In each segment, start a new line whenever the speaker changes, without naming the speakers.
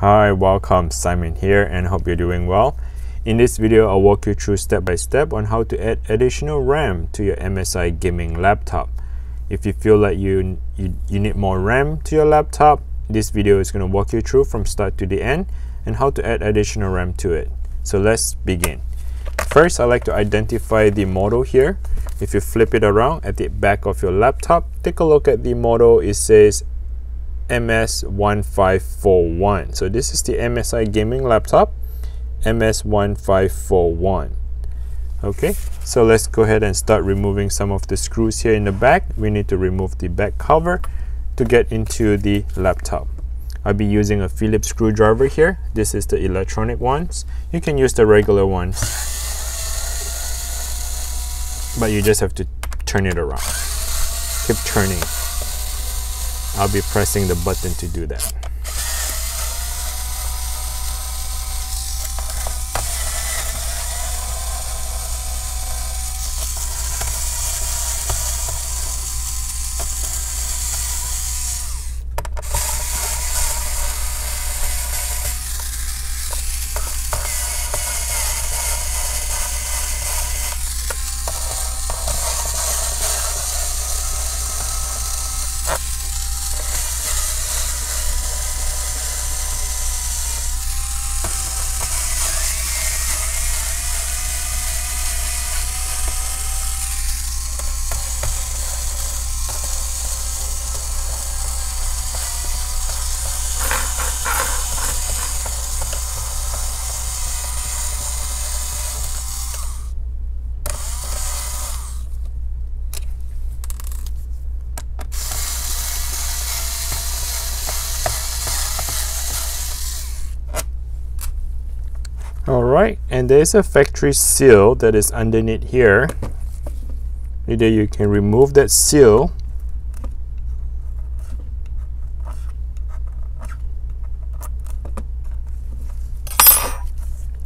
Hi, welcome. Simon here and hope you're doing well. In this video, I'll walk you through step by step on how to add additional RAM to your MSI gaming laptop. If you feel like you, you, you need more RAM to your laptop, this video is going to walk you through from start to the end and how to add additional RAM to it. So let's begin. First, I like to identify the model here. If you flip it around at the back of your laptop, take a look at the model. It says MS1541. So this is the MSI gaming laptop, MS1541. Okay, so let's go ahead and start removing some of the screws here in the back. We need to remove the back cover to get into the laptop. I'll be using a Phillips screwdriver here. This is the electronic ones. You can use the regular ones, but you just have to turn it around. Keep turning. I'll be pressing the button to do that. Alright, and there's a factory seal that is underneath here. Either you can remove that seal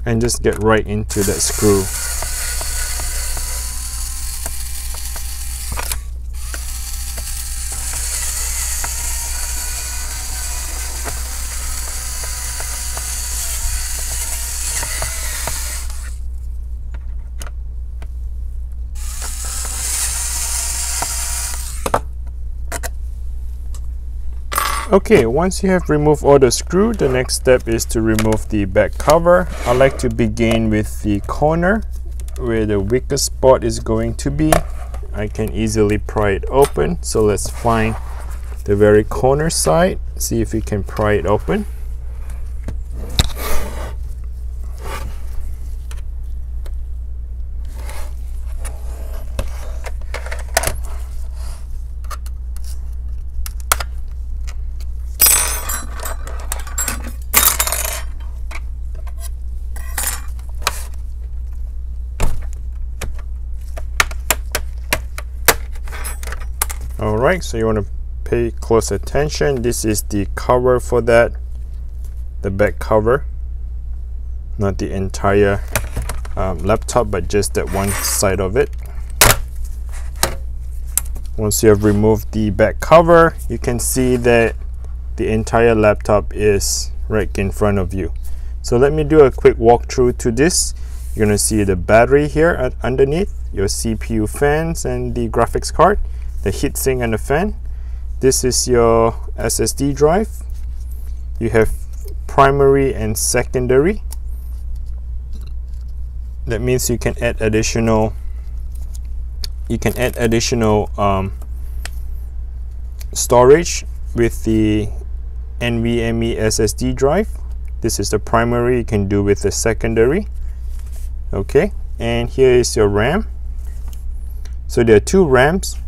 and just get right into that screw. Okay, once you have removed all the screw, the next step is to remove the back cover. I like to begin with the corner where the weakest spot is going to be. I can easily pry it open. So let's find the very corner side, see if we can pry it open. Right so you want to pay close attention. This is the cover for that. The back cover. Not the entire um, laptop but just that one side of it. Once you have removed the back cover you can see that the entire laptop is right in front of you. So let me do a quick walkthrough to this. You're going to see the battery here at underneath your CPU fans and the graphics card the heatsink and the fan. This is your SSD drive. You have primary and secondary. That means you can add additional you can add additional um, storage with the NVMe SSD drive. This is the primary you can do with the secondary. Okay, and here is your RAM. So there are two RAMs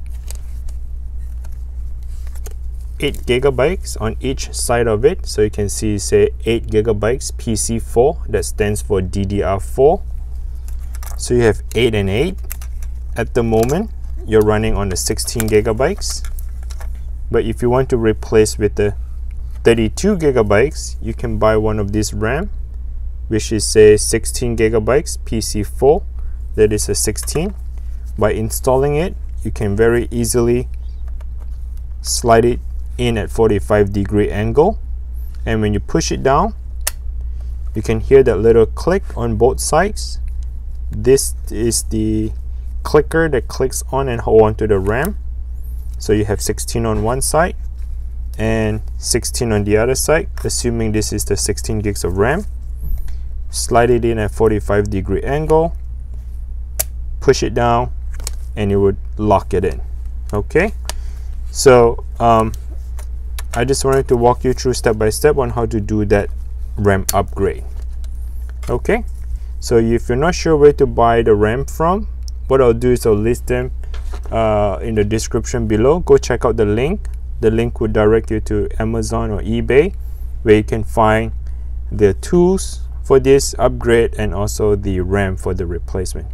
8 gigabytes on each side of it. So you can see say 8 gigabytes PC4 that stands for DDR4 so you have 8 and 8 at the moment you're running on the 16 gigabytes. But if you want to replace with the 32 gigabytes you can buy one of these RAM which is say 16 gigabytes PC4 that is a 16 by installing it you can very easily slide it in at 45 degree angle. And when you push it down you can hear that little click on both sides. This is the clicker that clicks on and hold on to the RAM. So you have 16 on one side and 16 on the other side assuming this is the 16 gigs of RAM. Slide it in at 45 degree angle push it down and it would lock it in. Okay? So um, I just wanted to walk you through step by step on how to do that RAM upgrade. Okay? So if you're not sure where to buy the RAM from what I'll do is I'll list them uh, in the description below. Go check out the link. The link will direct you to Amazon or eBay where you can find the tools for this upgrade and also the RAM for the replacement.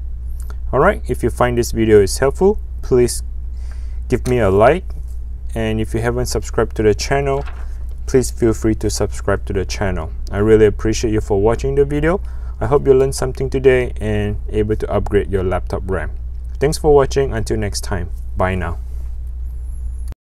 Alright? If you find this video is helpful please give me a like and if you haven't subscribed to the channel please feel free to subscribe to the channel. I really appreciate you for watching the video. I hope you learned something today and able to upgrade your laptop RAM. Thanks for watching. Until next time. Bye now